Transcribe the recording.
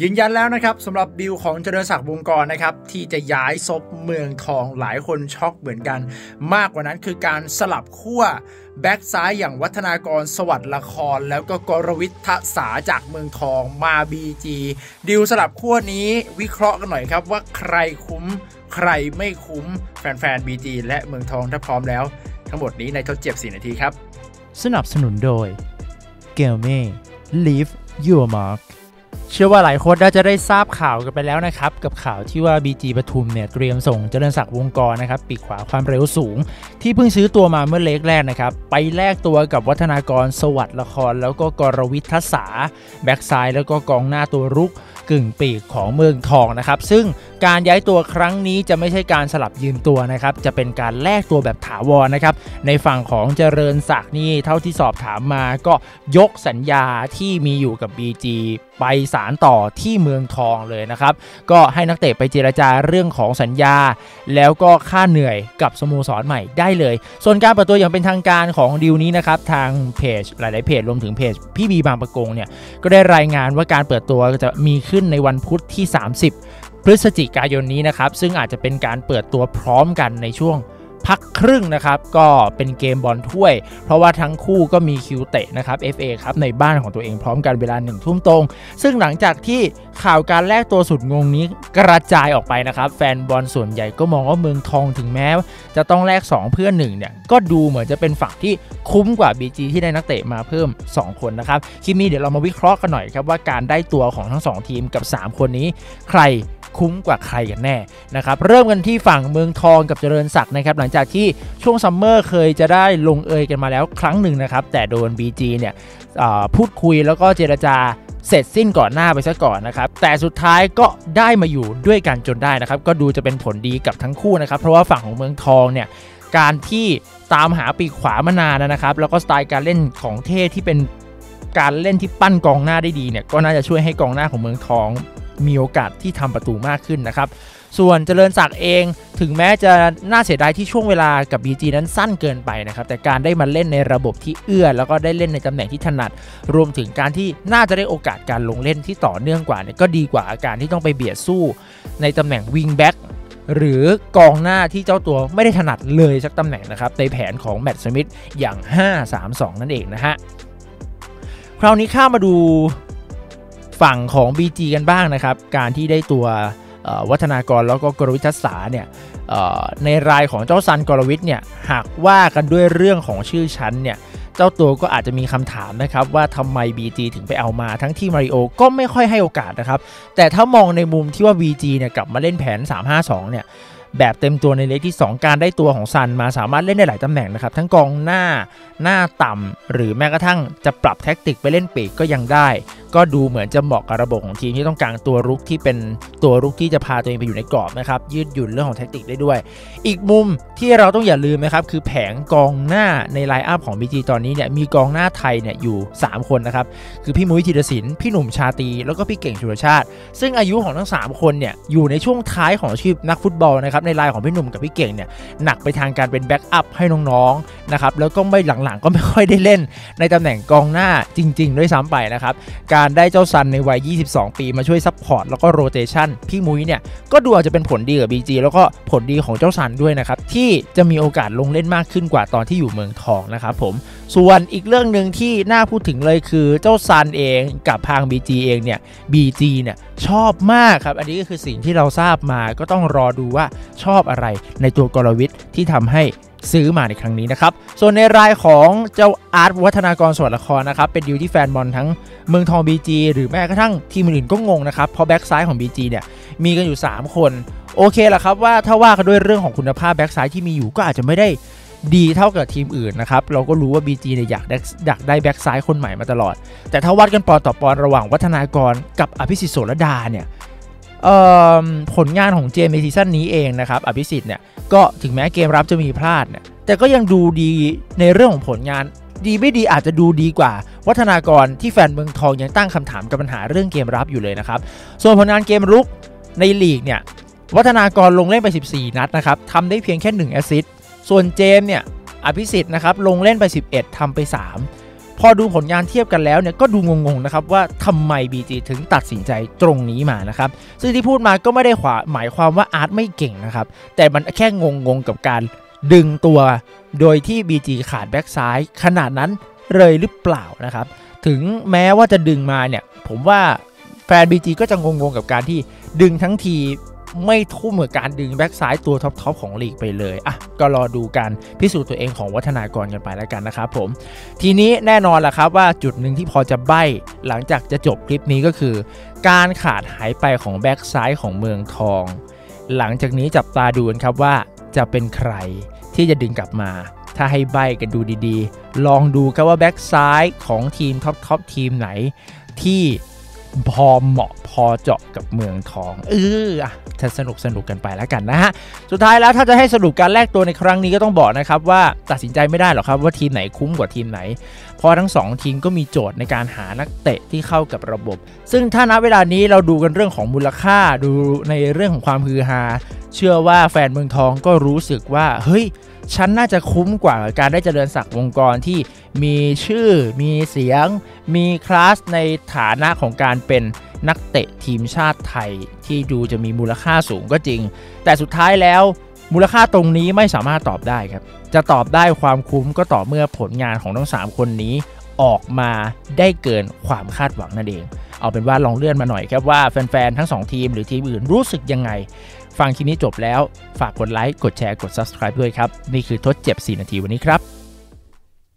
ยืนยันแล้วนะครับสำหรับดิวของเจริญศักดิ์วงศ์กรณ์นะครับที่จะย้ายซบเมืองทองหลายคนช็อกเหมือนกัน มากกว่านั้นคือการสลับขั้วแบ็กซ้ายอย่างวัฒนากรสวัสดิ์ละคร แล้วก็กรวิทย์ทศาจากเมืองทองมาบีจีดิวสลับขั้วนี้วิเคราะห์กันหน่อยครับว่าใครคุ้มใครไม่คุ้มแฟนๆบีจีและเมืองทองถ้าพร้อมแล้ว ทั้งหมดนี้ในทดเจ็บ 4 นาทีครับ สนับสนุนโดย g a l m e Leave Your Mark เชื่อว่าหลายคนน่าจะได้ทราบข่าวกันไปแล้วนะครับ กับข่าวที่ว่า BG ปทุมเนี่ยเตรียมส่งเจริญศักดิ์วงกรนะครับปีกขวาความเร็วสูง ที่เพิ่งซื้อตัวมาเมื่อเล็กแรกนะครับ ไปแลกตัวกับวัฒนากรสวัสดิ์ละคร แล้วก็กรวิททัศาแบ็กซ้ายแล้วก็กองหน้าตัวรุกกึ่งปีกของเมืองทองนะครับ ซึ่งการย้ายตัวครั้งนี้จะไม่ใช่การสลับยืมตัวนะครับ จะเป็นการแลกตัวแบบถาวรนะครับ ในฝั่งของเจริญศักดิ์นี่เท่าที่สอบถามมาก็ยกสัญญาที่มีอยู่กับ BG ไปสารต่อที่เมืองทองเลยนะครับ ก็ให้นักเตะไปเจราจาเรื่องของสัญญา แล้วก็ค่าเหนื่อยกับสโมสรใหม่ได้เลย ส่วนการเปิดตัวอย่างเป็นทางการของดีลนี้นะครับ ทางเพจหลาย ๆ เพจรวมถึงเพจพี่บีบางประกงเนี่ยก็ได้รายงานว่าการเปิดตัวจะมีขึ้นในวันพุธที่ 30 พฤศจิกายนนี้นะครับ ซึ่งอาจจะเป็นการเปิดตัวพร้อมกันในช่วง พักครึ่งนะครับ ก็เป็นเกมบอลถ้วย เพราะว่าทั้งคู่ก็มีคิวเตะนะครับ FA ครับในบ้านของตัวเองพร้อมกันเวลาหนึ่งทุ่มตรง ซึ่งหลังจากที่ข่าวการแลกตัวสุดงงนี้กระจายออกไปนะครับ แฟนบอลส่วนใหญ่ก็มองว่าเมืองทองถึงแม้ จะต้องแลก2 เพื่อ1เนี่ยก็ดูเหมือนจะเป็นฝั่งที่คุ้มกว่า BG ที่ได้นักเตะมาเพิ่ม 2 คนนะครับคลิปนี้เดี๋ยวเรามาวิเคราะห์กันหน่อยครับว่าการได้ตัวของทั้ง 2 ทีมกับ 3 คนนี้ ใคร คุ้มกว่าใครกันแน่นะครับเริ่มกันที่ฝั่งเมืองทองกับเจริญศักดิ์นะครับหลังจากที่ช่วง summer เคยจะได้ลงเอยกันมาแล้วครั้งหนึ่งนะครับแต่โดน BG เนี่ยพูดคุยแล้วก็เจรจาเสร็จสิ้นก่อนหน้าไปซะก่อนนะครับ แต่สุดท้ายก็ได้มาอยู่ด้วยกันจนได้นะครับ ก็ดูจะเป็นผลดีกับทั้งคู่นะครับ เพราะว่าฝั่งของเมืองทองเนี่ย การที่ตามหาปีกขวามานานนะครับ แล้วก็สไตล์การเล่นของเท่ที่เป็นการเล่นที่ปั้นกองหน้าได้ดีเนี่ย ก็น่าจะช่วยให้กองหน้าของเมืองทอง มีโอกาสที่ทำประตูมากขึ้นนะครับ ส่วนเจริญศักดิ์เองถึงแม้จะน่าเสียดายที่ช่วงเวลากับ BG นั้นสั้นเกินไปนะครับ แต่การได้มาเล่นในระบบที่เอื้อ แล้วก็ได้เล่นในตำแหน่งที่ถนัด รวมถึงการที่น่าจะได้โอกาสการลงเล่นที่ต่อเนื่องกว่าเนี่ยก็ดีกว่าอาการที่ต้องไปเบียดสู้ ในตำแหน่ง wing back หรือกองหน้าที่เจ้าตัวไม่ได้ถนัดเลยสักตำแหน่งนะครับในแผนของแมตต์สมิธอย่าง 5-3-2 นั่นเองนะฮะคราวนี้ข้ามาดู ฝั่งของ BG กันบ้างนะครับ การที่ได้ตัววัฒนากรแล้วก็กรวิทัศาเนี่ยในรายของเจ้าซันกรวิทเนี่ยหากว่ากันด้วยเรื่องของชื่อชั้นเนี่ยเจ้าตัวก็อาจจะมีคำถามนะครับว่าทำไม BG ถึงไปเอามาทั้งที่มาริโอก็ไม่ค่อยให้โอกาสนะครับ แต่ถ้ามองในมุมที่ว่า BG เนี่ยกลับมาเล่นแผน 352 เนี่ยแบบเต็มตัวใน leg ที่ 2 การได้ตัวของซันมาสามารถเล่นได้หลายตำแหน่งนะครับ ทั้งกองหน้าหน้าต่ำหรือแม้กระทั่งจะปรับ tactic ไปเล่นปีกก็ยังได้ก็ดูเหมือนจะเหมาะกับระบบของทีมที่ต้องการตัวรุกที่เป็นตัวรุกที่จะพาตัวเองไปอยู่ในกรอบนะครับยืดหยุ่นเรื่องของ tactic ได้ด้วย อีกมุมที่เราต้องอย่าลืมนะครับคือแผงกองหน้าใน line up ของ BG ตอนนี้เนี่ยมีกองหน้าไทยเนี่ยอยู่ 3 คนนะครับคือพี่มุ้ยธีรศิลป์พี่หนุ่มชาตรี แล้วก็พี่เก่งสุรชาติ ซึ่งอายุของทั้ง 3 คนเนี่ยอยู่ในช่วงท้ายของอาชีพนักฟุตบอลนะครับในไลน์ของพี่หนุ่มกับพี่เก่งเนี่ยหนักไปทางการเป็น backup ให้น้องๆนะครับแล้วก็ไม่หลังๆก็ไม่ค่อยได้เล่น ในตำแหน่งกองหน้าจริง ๆ ด้วยซ้ำไปนะครับการได้เจ้าซันในวัย 22 ปีมาช่วย support แล้วก็ rotation พี่มุ้ยเนี่ยก็ดูอาจจะเป็นผลดีกับ BG แล้วก็ผลดีของเจ้าซันด้วยนะครับ ที่จะมีโอกาสลงเล่นมากขึ้นกว่าตอนที่อยู่เมืองทองนะครับผม ส่วนอีกเรื่องหนึ่งที่น่าพูดถึงเลยคือเจ้าซันเองกับทาง BG เองเนี่ย BG เนี่ยชอบมากครับ อันนี้ก็คือสิ่งที่เราทราบมาก็ต้องรอดูว่าชอบอะไรในตัวกรวิทที่ทำให้ ซื้อมาในครั้งนี้นะครับ ส่วนในรายของเจ้าอาร์ตวัฒนากรสวัสดิ์ละครนะครับ เป็นดิวที่แฟนบอลทั้งเมืองทอง BG หรือแม้กระทั่งทีมอื่นก็งงนะครับ เพราะแบ็กซ้ายของ BG เนี่ย มีกันอยู่ 3 คน โอเคแหละครับว่าถ้าว่ากันด้วยเรื่องของคุณภาพแบ็กซ้ายที่มีอยู่ก็อาจจะไม่ได้ดีเท่ากับทีมอื่นนะครับ เราก็รู้ว่า BG เนี่ยอยากได้อยากได้แบ็กซ้ายคนใหม่มาตลอด แต่ถ้าวัดกันปอนด์ต่อปอนด์ระหว่างวัฒนากรกับอภิสิทธิ์โสรดาเนี่ย ผลงานของเจมใน season นี้เองนะครับอภิสิทธิ์เนี่ยก็ถึงแม้เกมรับจะมีพลาดเนี่ยแต่ก็ยังดูดีในเรื่องของผลงานดีไม่ดีอาจจะดูดีกว่า วัฒนากรที่แฟนเมืองทองยังตั้งคำถามกับปัญหาเรื่องเกมรับอยู่เลยนะครับ ส่วนผลงานเกมรุกในลีกเนี่ยวัฒนากรลงเล่นไป 14 นัดนะครับทำได้เพียงแค่1 assistส่วนเจมเนี่ยอภิสิทธิ์นะครับลงเล่นไป 11ทำไป 3 พอดูผลงานเทียบกันแล้วเนี่ยก็ดูงงๆนะครับว่าทำไม BG ถึงตัดสินใจตรงนี้มานะครับซึ่งที่พูดมาก็ไม่ได้ขวะหมายความว่าอาร์ตไม่เก่งนะครับแต่มันแค่งงๆกับการดึงตัว โดยที่ BG ขาดแบ็กซ้ายขนาดนั้นเลยหรือเปล่านะครับถึงแม้ว่าจะดึงมาเนี่ยผมว่าแฟน BG ก็จะงงๆกับการที่ดึงทั้งที ไม่ทุ่มกับการดึงแบ็กซ้ายตัวท็อปๆของลีกไปเลยอะก็รอดูการพิสูจน์ตัวเองของวัฒนากรกันไปแล้วกันนะครับผม ทีนี้แน่นอนแหละครับว่าจุดหนึ่งที่พอจะใบ้หลังจากจะจบคลิปนี้ก็คือ การขาดหายไปของแบ็กซ้ายของเมืองทอง หลังจากนี้จับตาดูกันครับว่าจะเป็นใครที่จะดึงกลับมาถ้าให้ใบ้กันดูดีๆ ลองดูครับว่าแบ็กซ้ายของทีมท็อปๆทีมไหน ที่ พอเหมาะพอเจาะกับเมืองทอง เอออะจะสนุกสนุกกันไปแล้วกันนะฮะ สุดท้ายแล้วถ้าจะให้สรุปการแลกตัวในครั้งนี้ก็ต้องบอกนะครับว่าตัดสินใจไม่ได้หรอกครับว่าทีมไหนคุ้มกว่าทีมไหน เพราะทั้ง 2 ทีมก็มีโจทย์ในการหานักเตะที่เข้ากับระบบ ซึ่งถ้าณเวลานี้เราดูกันเรื่องของมูลค่าดูในเรื่องของความฮือฮาเชื่อว่าแฟนเมืองทองก็รู้สึกว่าเฮ้ย ฉันน่าจะคุ้มกว่าการได้เจริญศักดิ์วงกรที่มีชื่อ มีเสียง มีคลาสในฐานะของการเป็นนักเตะทีมชาติไทยที่ดูจะมีมูลค่าสูงก็จริง แต่สุดท้ายแล้วมูลค่าตรงนี้ไม่สามารถตอบได้ครับ จะตอบได้ความคุ้มก็ต่อเมื่อผลงานของทั้ง 3 คนนี้ออกมาได้เกินความคาดหวังนั่นเอง เอาเป็นว่าลองเลื่อนมาหน่อยครับว่าแฟนๆทั้ง 2 ทีมหรือทีมอื่นรู้สึกยังไง ฟังคลิปนี้จบแล้ว ฝากกดไลค์ กดแชร์ กด subscribe ด้วยครับ นี่คือทดเจ็บ 4 นาทีวันนี้ครับ